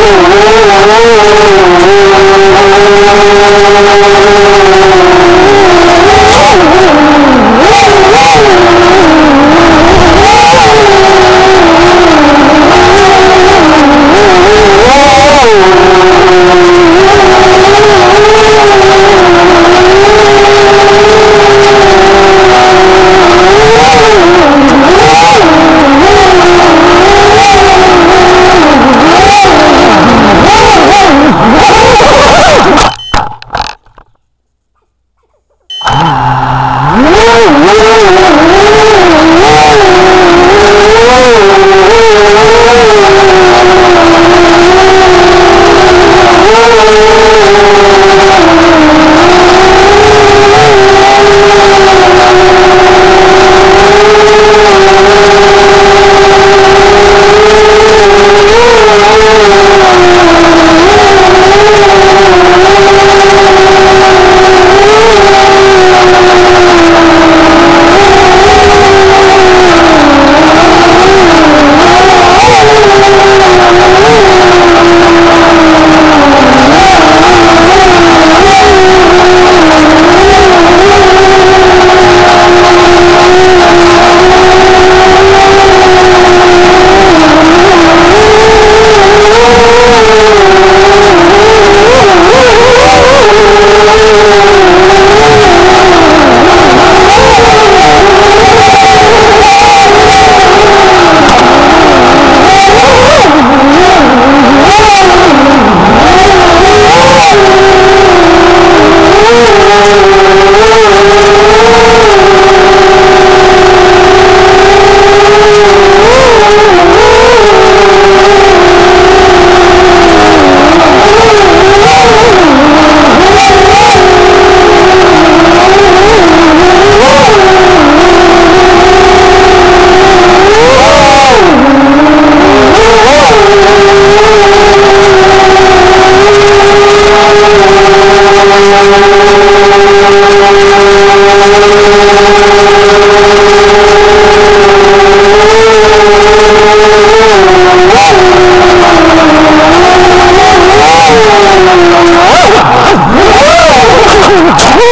Oh, Oh, my God. Oh, my God. Oh Oh!